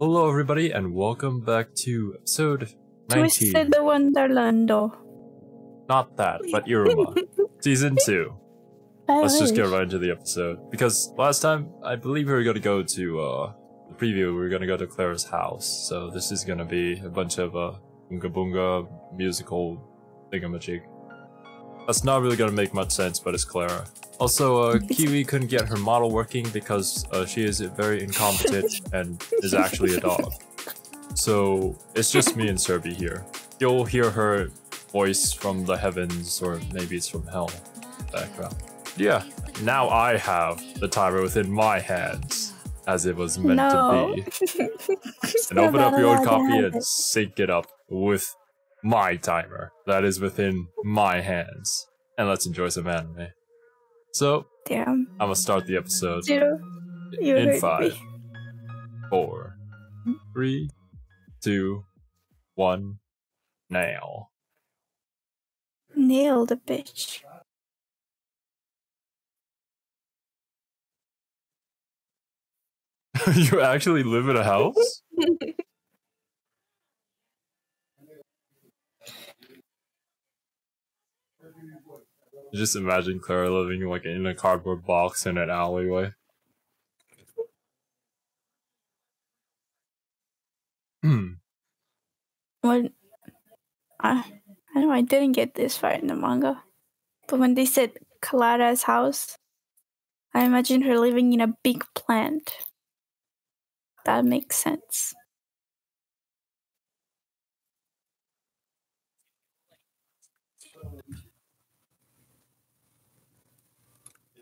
Hello, everybody, and welcome back to episode 19. Twisted Wonderlando. Not that, but Iruma. Season 2. Let's just get right into the episode. Because last time, I believe we were going to go to, uh, the preview, we were going to go to Clara's house. So this is going to be a bunch of, uh, Bunga Bunga musical thingamajig. That's not really going to make much sense, but it's Clara. Also, uh, Kiwi couldn't get her model working because uh, she is very incompetent and is actually a dog. So it's just me and Cerby here. You'll hear her voice from the heavens, or maybe it's from hell background. Yeah, now I have the timer within my hands, as it was meant No. to be. And open up your own copy and sync it up with my timer that is within my hands. And let's enjoy some anime. So, Damn. I'm gonna start the episode Zero. You in hurt five, me. four, three, two, one, now. Nailed the bitch. you actually live in a house? Just imagine Clara living like in a cardboard box in an alleyway. Hmm. When I I know I didn't get this far in the manga, but when they said Clara's house, I imagined her living in a big plant. That makes sense.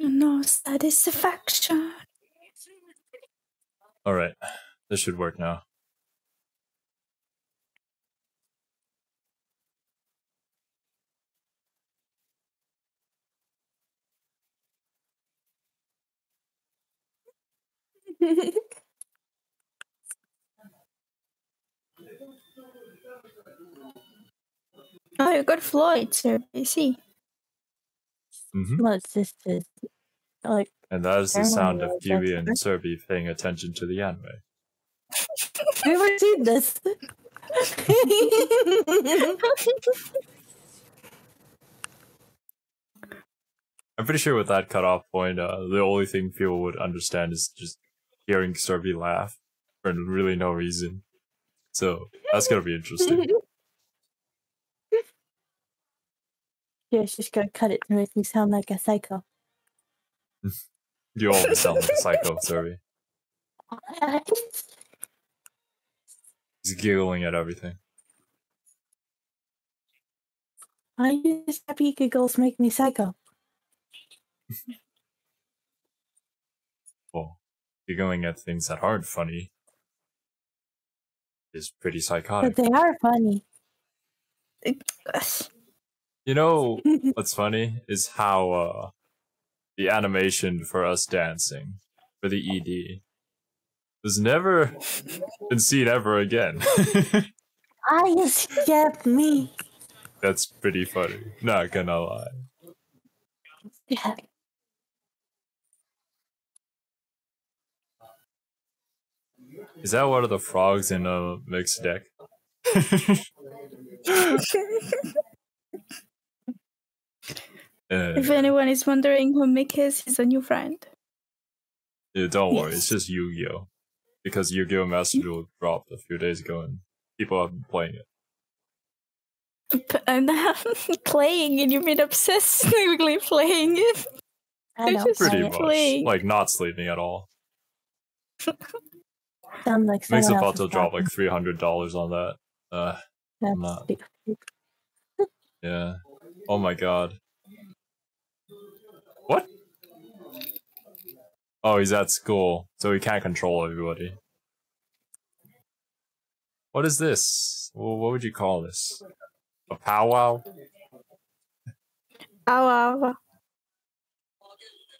No satisfaction. Alright. This should work now. Oh, you got Floyd, sir. I see. hmm What's this? Is like And that is the sound of Kiwi and. Cerby paying attention to the anime. I've never seen this. I'm pretty sure with that cutoff point, uh, the only thing people would understand is just hearing Cerby laugh for really no reason. So that's gonna be interesting. yeah, she's gonna cut it to make me sound like a psycho. You always sound like a psycho, Cerby. He's giggling at everything. I just happy giggles make me psycho. Well, giggling at things that aren't funny is pretty psychotic. But they are funny. You know what's funny is how uh the animation for us dancing for the ED was never been seen ever again. I just get me. That's pretty funny. Not gonna lie. Yeah. Is that one of the frogs in a mixed deck? Uh, If anyone is wondering who Mick is, he's a new friend. yeah, don't worry, it's just Yu-Gi-Oh! Because Yu-Gi-Oh! Master Duel dropped a few days ago and people have been playing it. P- And playing it, you've mean obsessively playing it? I It's don't just Pretty much. playing. Like not sleeping at all. Sound like Makes someone about to drop like three hundred dollars on that. Uh That's not. yeah. Oh my god. What? Oh, he's at school, so he can't control everybody. What is this? Well, what would you call this? A powwow? Ow, ow.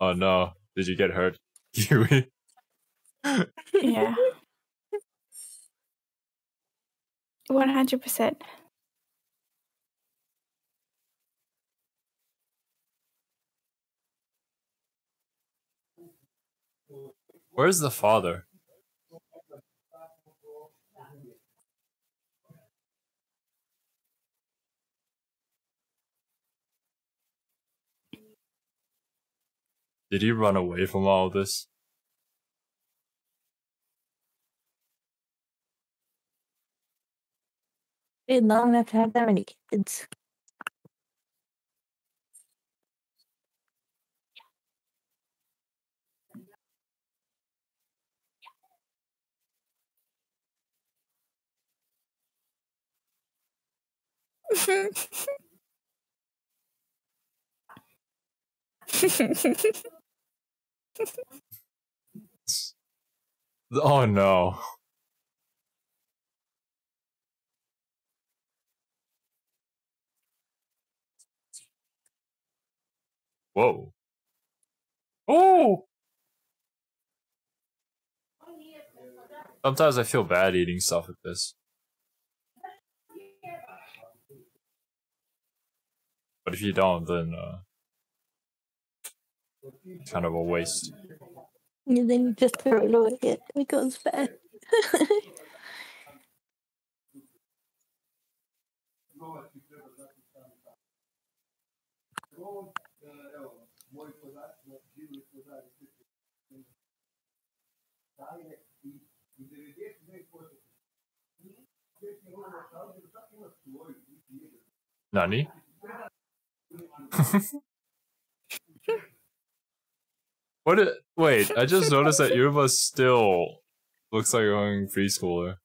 Oh no. Did you get hurt? Kiwi? Yeah. 100%. Where's the father? Did he run away from all this? They long enough to have that many kids. oh no. Whoa. Oh! Sometimes I feel bad eating stuff like this. But if you don't, then uh, kind of a waste. And then you just throw it away. It, it goes bad. Nani? What? It, wait, I just noticed that Yuba still looks like a young preschooler.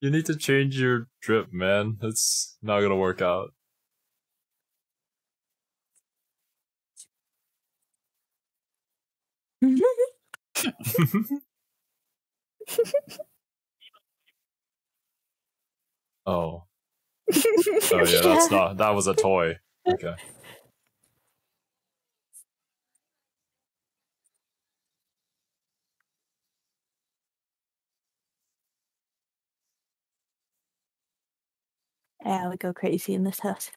You need to change your drip, man. It's not gonna work out. oh. Oh yeah, that's not. That was a toy. Okay. I would go crazy in this house.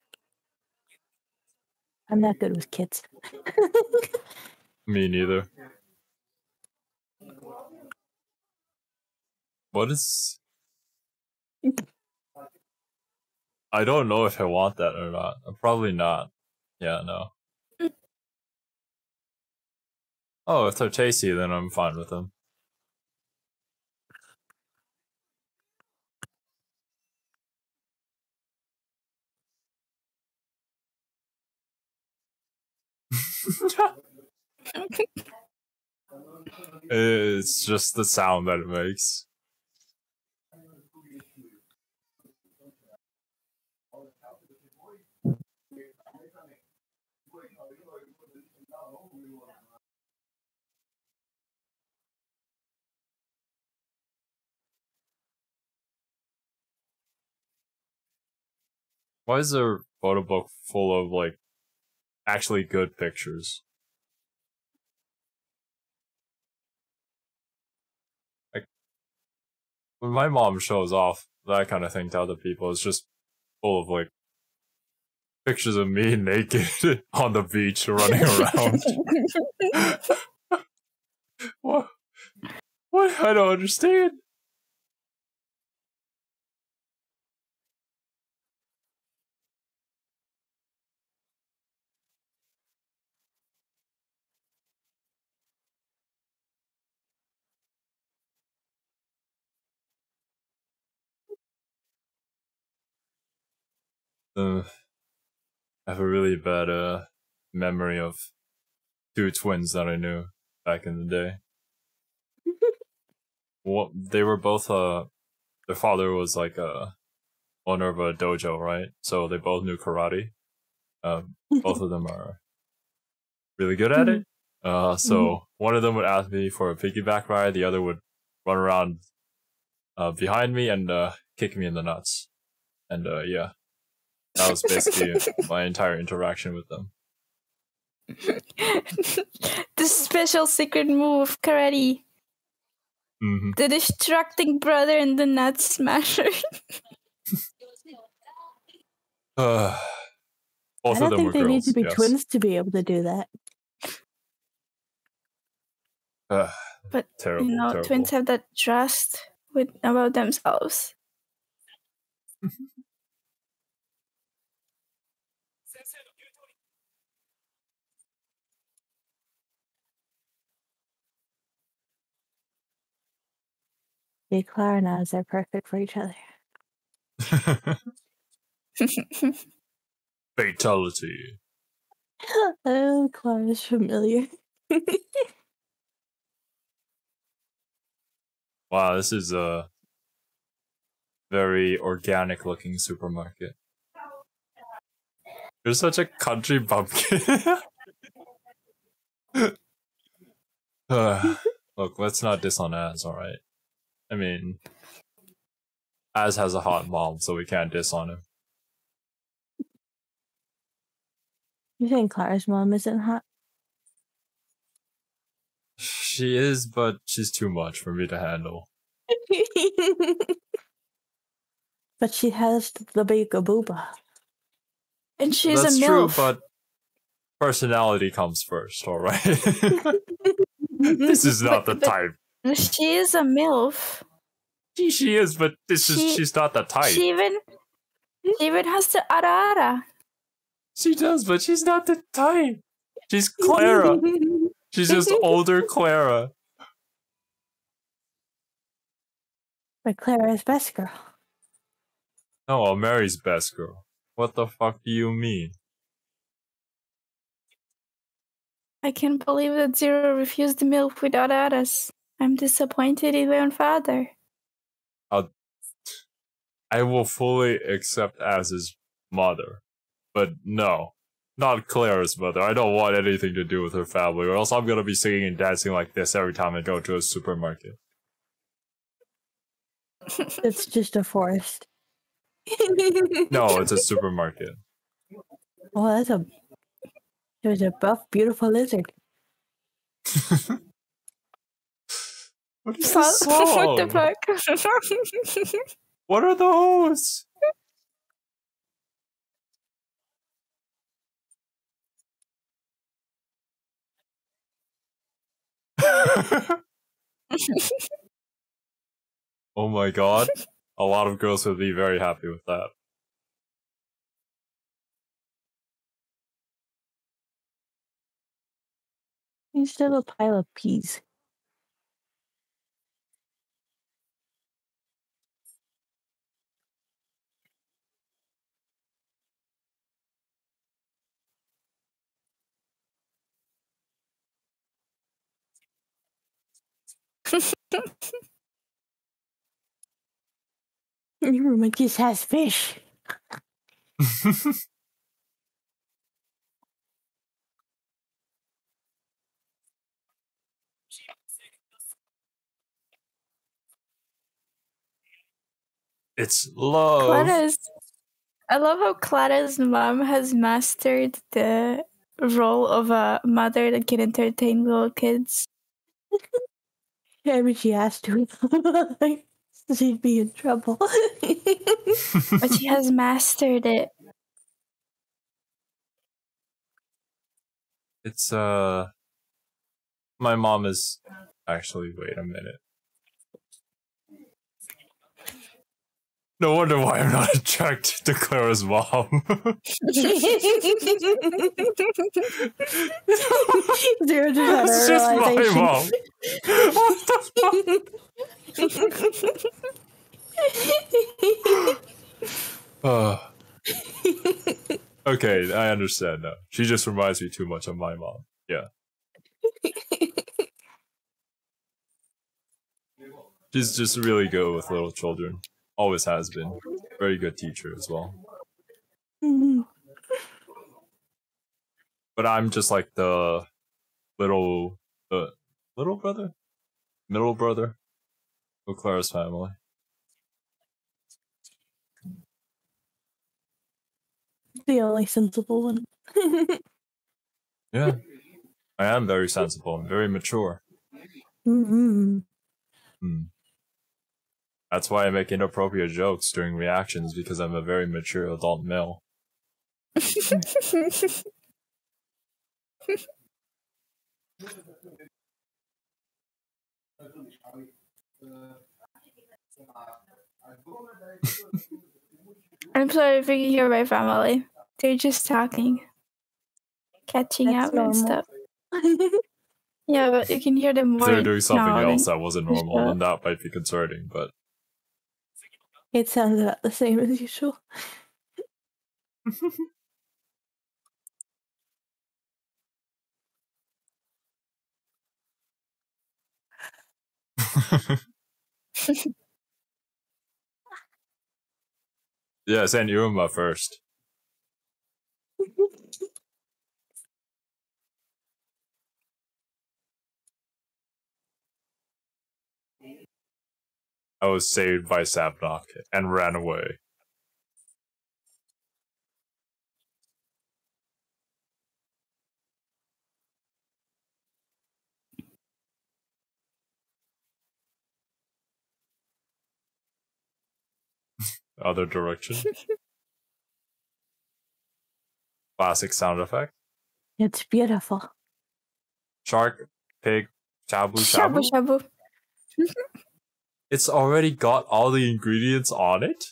I'm not good with kids. Me neither. What is? I don't know if I want that or not. Probably not. Yeah, no. Oh, if they're tasty, then I'm fine with them. it's just the sound that it makes. Why is there a photo book full of like actually good pictures? Like when my mom shows off that kind of thing to other people, it's just full of like pictures of me naked on the beach running around. what? What? I don't understand. Uh, I have a really bad uh, memory of two twins that I knew back in the day. well, they were both uh, their father was like a owner of a dojo, right? So they both knew karate. Um, both of them are really good at it. Uh, so mm-hmm. one of them would ask me for a piggyback ride, the other would run around uh, behind me and uh, kick me in the nuts. And uh, yeah, that was basically my entire interaction with them. the special secret move, karate. Mm-hmm. The distracting brother and the nut smasher. uh, both I don't of them think were they girls, need to be yes. twins to be able to do that. Uh, but terrible, you know, terrible. twins have that trust with about themselves. The clarinets are perfect for each other. Fatality. oh, Clara's familiar. wow, this is a very organic looking supermarket. You're such a country bumpkin. Look, let's not diss on Az, alright? I mean, Az has a hot mom, so we can't diss on him. You think Clara's mom isn't hot? She is, but she's too much for me to handle. but she has the big booba. And she's That's a true, but personality comes first, alright? this is not the But- but type. She is a MILF. She, she is, but this is she's not the type. She even she even has the ara ara. She does, but she's not the type. She's Clara. She's just older Clara. but Clara's best girl. Oh, Mary's best girl. What the fuck do you mean? I can't believe that Zero refused the milk without us. I'm disappointed in my own father. I will fully accept as his mother. But no. Not Clara's mother. I don't want anything to do with her family, or else I'm gonna be singing and dancing like this every time I go to a supermarket. It's just a forest. No, it's a supermarket. Oh, that's a. There's a buff, beautiful lizard. What is this song? what the fuck? What are those? oh my god. A lot of girls would be very happy with that. He's still a pile of peas. Your room just has fish. it's love. Clara's. I love how Clara's mom has mastered the role of a mother that can entertain little kids. I mean, she has to. She'd be in trouble. But she has mastered it. It's uh my mom is actually wait a minute. No wonder why I'm not attracted to Clara's mom. Just That's just my mom. What the fuck? Uh, okay, I understand now. She just reminds me too much of my mom. Yeah. She's just really good with little children. Always has been. Very good teacher as well. Mhm. But I'm just like the little the little brother? Middle brother of Clara's family. the only sensible one. Yeah. I am very sensible and very mature. mm-hmm. Hmm. That's why I make inappropriate jokes during reactions because I'm a very mature adult male. I'm sorry if you can hear my family. They're just talking, catching That's up and stuff. Yeah, but you can hear them more. they're doing something snarling. else that wasn't normal, Yeah. then that might be concerning. But It sounds about the same as usual. yeah, send Yuma first. I was saved by Sabnock and ran away. Other direction. Classic sound effect. It's beautiful. Shark, pig, shabu Shabu shabu. shabu. It's already got all the ingredients on it.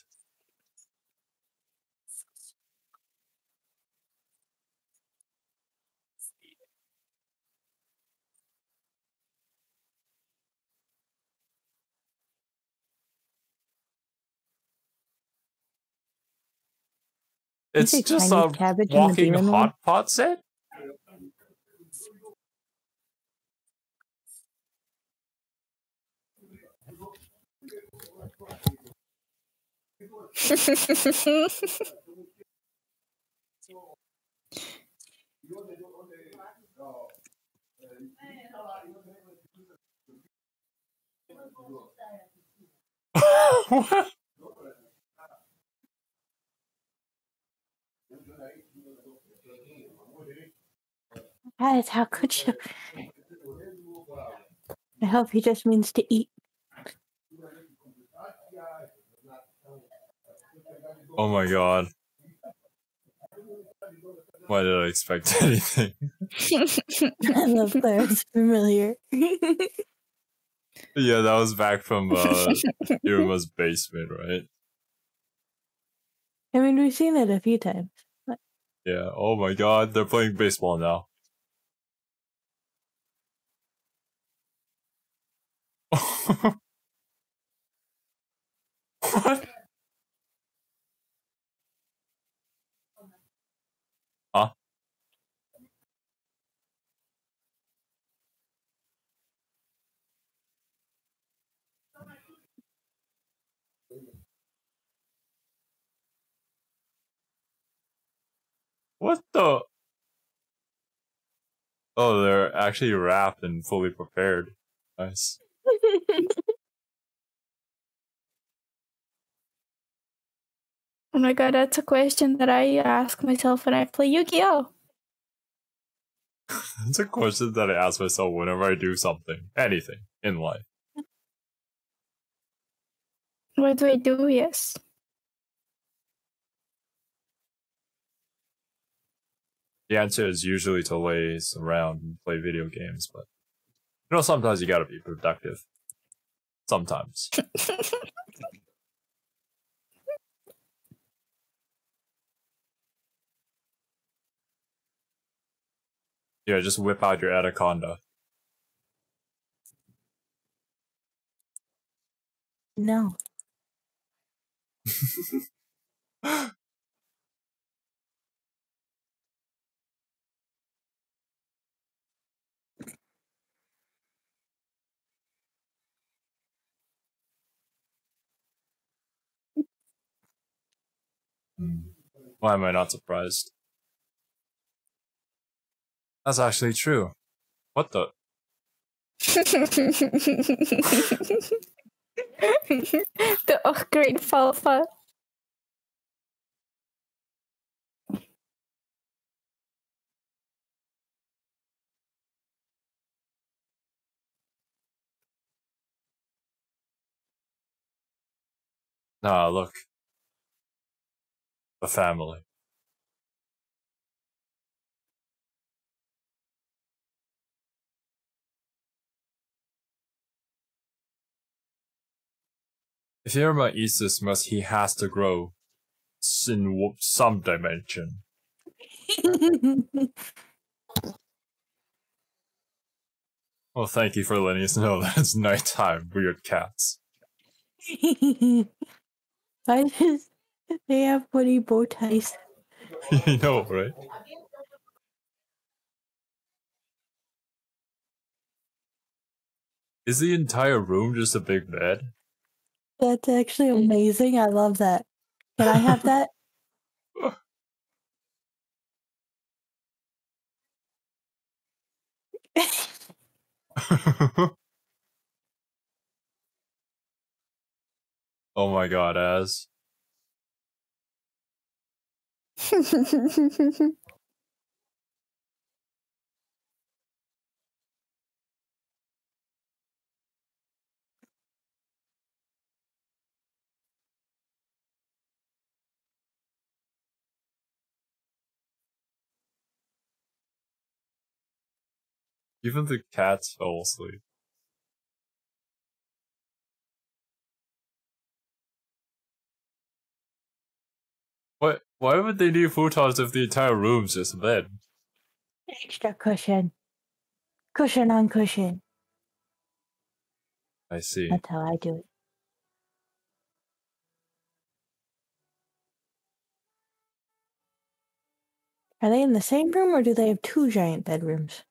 It's just a cabbage in the walking hot pot set. Guys, how could you? I hope he just means to eat. Oh my god. Why did I expect anything? I love that. It's familiar. yeah, that was back from uh, Yuma's basement, right? I mean, we've seen it a few times. Yeah. Oh my god, they're playing baseball now. what? What the? Oh, they're actually wrapped and fully prepared. Nice. oh my god, that's a question that I ask myself when I play Yu-Gi-Oh! It's a question that I ask myself whenever I do something, anything in life. What do I do? Yes. The answer is usually to lay around and play video games, but you know, sometimes you gotta be productive. Sometimes. yeah, just whip out your anaconda. no. Why am I not surprised? That's actually true. What the? the oh, great falfa. Ah, look. The family. If Iruma eats this must he has to grow in some dimension. Well, thank you for letting us know that it's nighttime, weird cats. Why does they have funny bow ties? you know, right? Is the entire room just a big bed? That's actually mm-hmm. amazing. I love that. Can I have that? oh my god, Az. Even the cats fell asleep. Why would they need futons if the entire room's just a bed? Extra cushion. Cushion on cushion. I see. That's how I do it. Are they in the same room or do they have two giant bedrooms?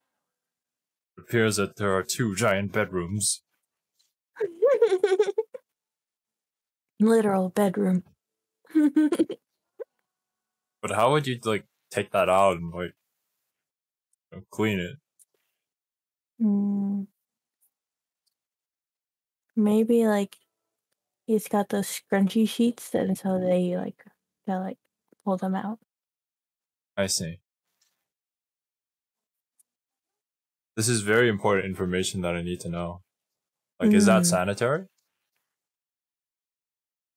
It appears that there are two giant bedrooms. Literal bedroom. But how would you like take that out and like you know, clean it? Mm. Maybe like he's got those scrunchy sheets and so they like they like pull them out. I see. This is very important information that I need to know. Like, is that Mm. sanitary?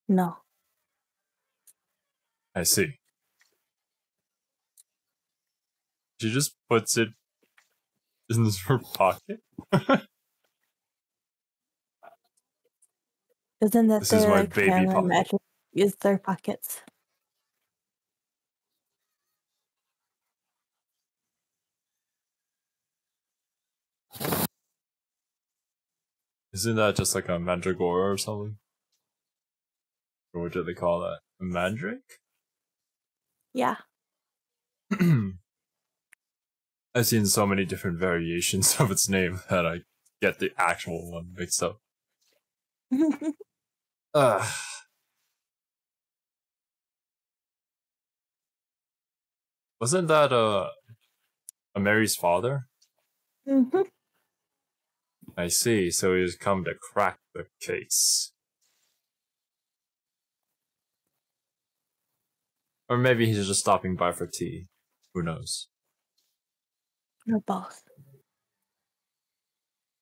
No. I see. She just puts it in her pocket. Isn't that This is their my like baby pocket. magic is their pockets? Isn't that just like a mandragora or something? Or what do they call that? A mandrake? Yeah. I've seen so many different variations of its name that I get the actual one mixed up. Ugh. Wasn't that uh, Ameri's father? Mhm. I see, so he's come to crack the case. Or maybe he's just stopping by for tea. Who knows? Or both.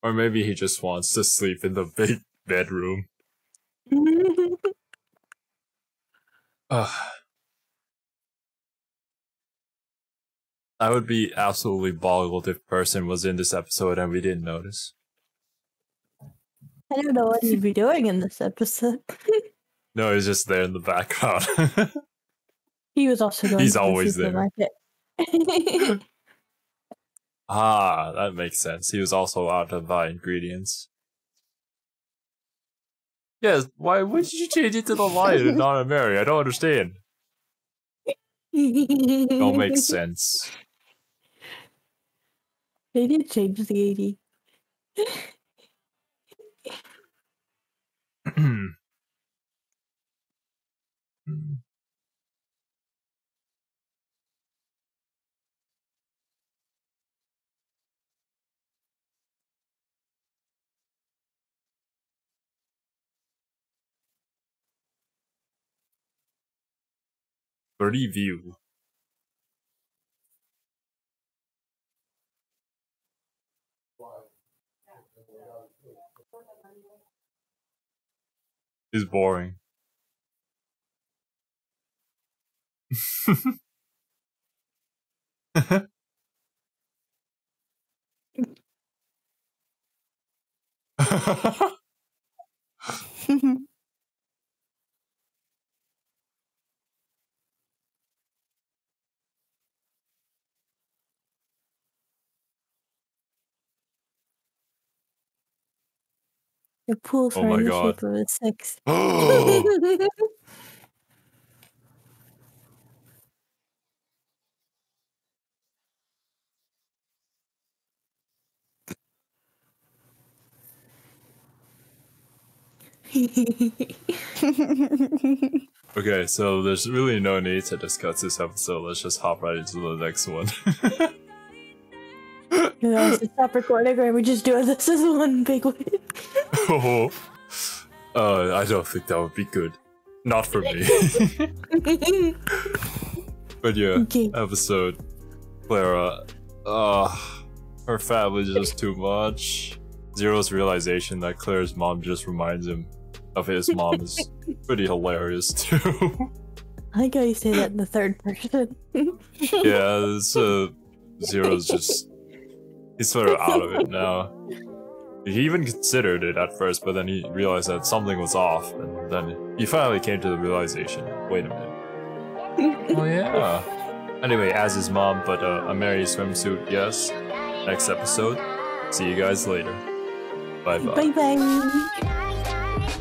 Or maybe he just wants to sleep in the big bedroom. Ugh. I would be absolutely boggled if person was in this episode and we didn't notice. I don't know what he'd be doing in this episode. No, he's just there in the background. he was also going He's to always there. Ah, that makes sense. He was also out to buy uh, ingredients. Yes, why would you change it to the lion and not Ameri? I don't understand. Don't make sense. They did change the 80. Hmm. Hmm. review is boring. Your pools Oh my the God. shape of a six. Oh, okay, so there's really no need to discuss this episode. Let's just hop right into the next one. Stop recording or we just do this as one big one. oh, uh, I don't think that would be good. Not for me. but yeah, Okay. episode. Clara, uh, her family's just too much. Zero's realization that Claire's mom just reminds him of his mom is pretty hilarious too. I like how you say that in the third person. yeah, it's, uh, Zero's just he's sort of out of it now. He even considered it at first, but then he realized that something was off, and then he finally came to the realization. Wait a minute. oh yeah. Anyway, as his mom, but uh, Ameri swimsuit, yes. Next episode. See you guys later. Bye bye. bye bye. Bye bye.